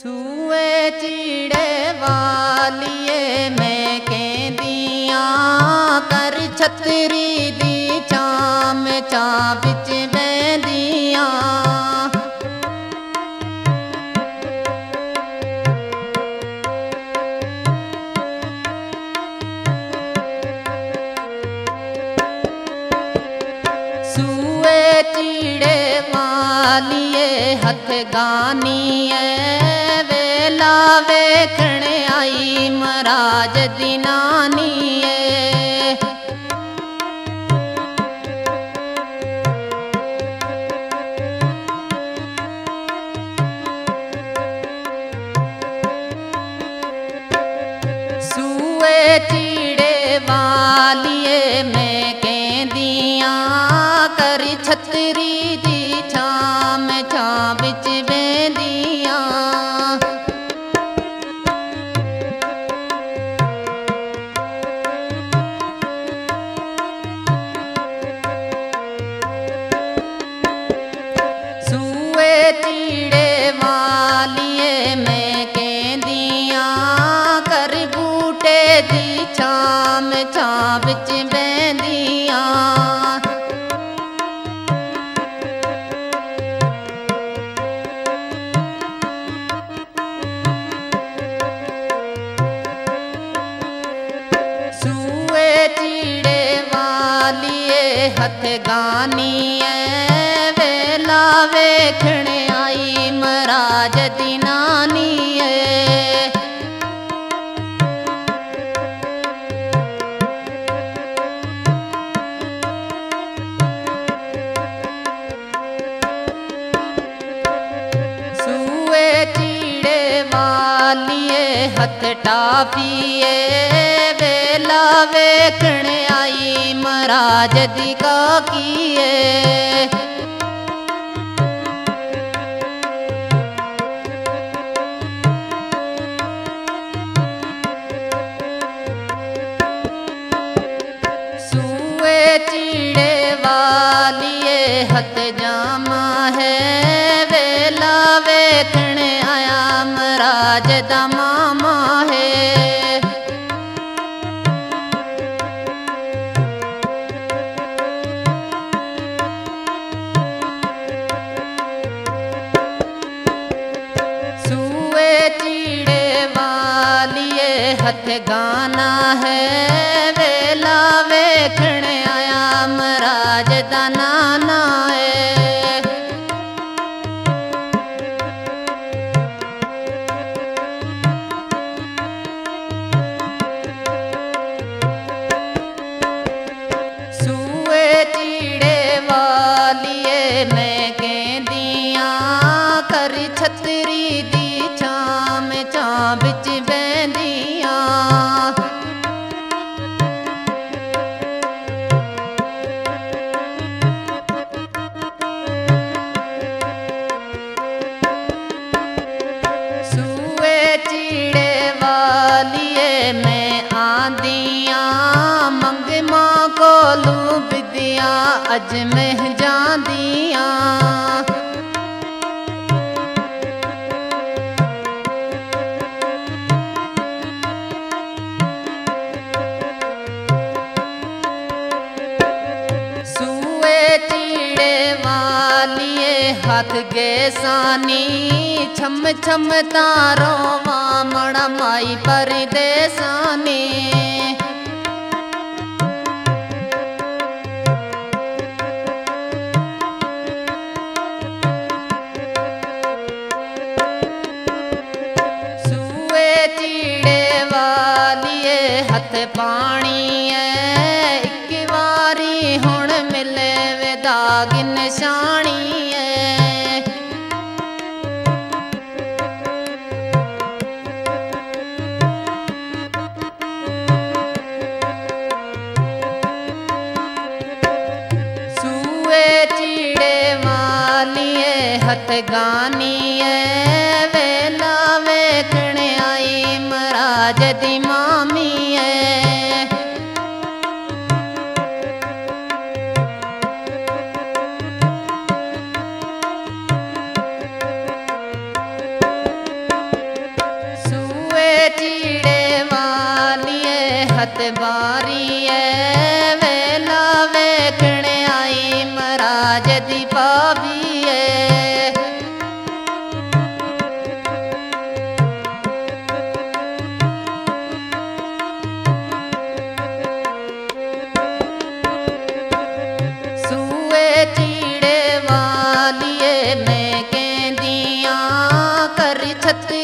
छुए चीड़े वालिए मैं कहदिया कर छतरी दी चाम चा बिच बहदिया सुए चीड़े वालिए हथ गानिए। वेला वेखण आई मराज दिनानिए सुए चीड़े वालिए मैं कहदिया कर छतरी दी। वालिए हथ गानिए वेला वेखण आई मराज दिनानिए सुए चीड़े वालिए हथ टापिए वेला वेखण आई मराज दिका किए सुए चीड़े वालिए हथ जामा है वेला वेखण आया मराज दा मामा है हथ गाना है, वेला वेखण आया मराज दा नाना है। सुए चीड़े वालिए मैं कहदिया कर छतरी दी अज मह जांदिया। सुए चीड़े वालिए हाथ गे सानी। छम छम तारो वामण वे निशानी है। सुए चीड़े वालिए हथ गानिए वेला ਹੱਥ ਬਾਰੀ ਐ ਵੇਲਾ ਵੇਖਣ ਆਈ ਮਹਾਰਾਜ ਦੀ ਪਾਵੀ ਐ। ਸੂਏ ਚੀੜੇ ਵਾਲੀਏ ਮੈਂ ਕਹਿੰਦੀਆਂ ਕਰ ਛੱਤੀ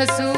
Jesús.